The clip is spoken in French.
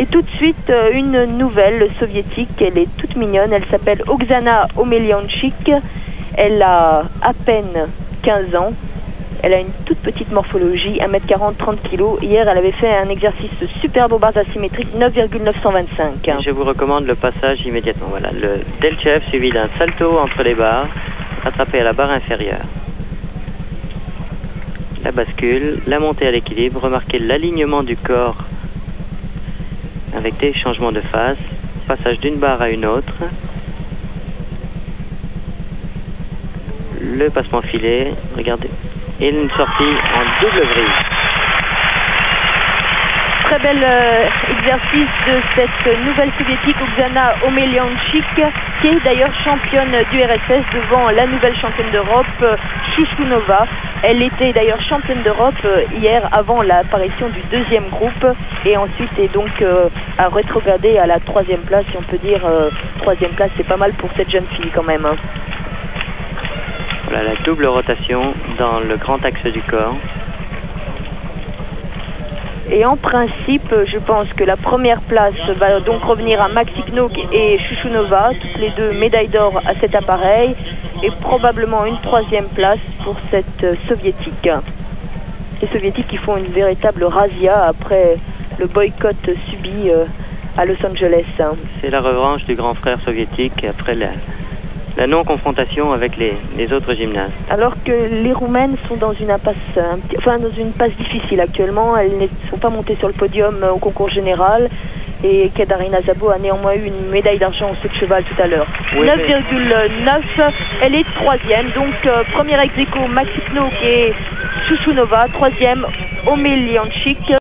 Et tout de suite, euh, une nouvelle soviétique, elle est toute mignonne, elle s'appelle Oksana Omelianchik, elle a à peine 15 ans, elle a une toute petite morphologie, 1m40, 30 kg. Hier, elle avait fait un exercice superbe aux barres asymétriques, 9,925. Je vous recommande le passage immédiatement. Voilà, le Delchev suivi d'un salto entre les barres, attrapé à la barre inférieure. La bascule, la montée à l'équilibre, remarquez l'alignement du corps avec des changements de face, passage d'une barre à une autre, le passement filet, regardez, et une sortie en double vrille. Très bel euh, exercice de cette nouvelle soviétique Oksana Omelianchik, qui est d'ailleurs championne du RSS devant la nouvelle championne d'Europe, Chouchounova. Elle était d'ailleurs championne d'Europe euh, hier avant l'apparition du deuxième groupe et ensuite est donc euh, à rétrograder à la troisième place, si on peut dire. troisième place, c'est pas mal pour cette jeune fille quand même. hein. Voilà la double rotation dans le grand axe du corps. Et en principe, je pense que la première place va donc revenir à Maxi Knock et Chouchounova, toutes les deux médailles d'or à cet appareil, et probablement une troisième place pour cette soviétique. Les soviétiques qui font une véritable razzia après le boycott subi euh, à Los Angeles. C'est la revanche du grand frère soviétique après la, la non-confrontation avec les, les autres gymnastes. Alors que les Roumaines sont dans une impasse, un petit- enfin dans une passe difficile actuellement. Elles ne sont pas montées sur le podium euh, au concours général. Et Kadarina Zabo a néanmoins eu une médaille d'argent au saut de cheval tout à l'heure. Oui, 9,9, elle est troisième. Donc euh, première ex aequo, Maxi Knock et Chouchounova. Troisième, Omelianchik.